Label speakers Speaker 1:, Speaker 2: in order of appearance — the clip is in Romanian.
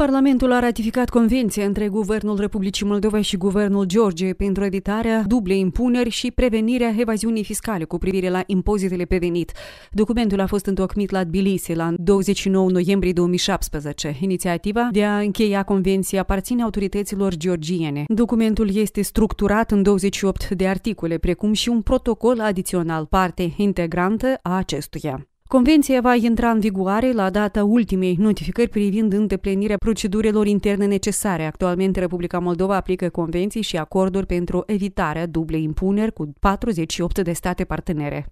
Speaker 1: Parlamentul a ratificat convenția între Guvernul Republicii Moldova și Guvernul Georgiei pentru evitarea dublei impuneri și prevenirea evaziunii fiscale cu privire la impozitele pe venit. Documentul a fost întocmit la Tbilisi la 29 noiembrie 2017. Inițiativa de a încheia convenția aparține autorităților georgiene. Documentul este structurat în 28 de articole, precum și un protocol adițional, parte integrantă a acestuia. Convenția va intra în vigoare la data ultimei notificări privind îndeplinirea procedurilor interne necesare. Actualmente, Republica Moldova aplică convenții și acorduri pentru evitarea dublei impuneri cu 48 de state partenere.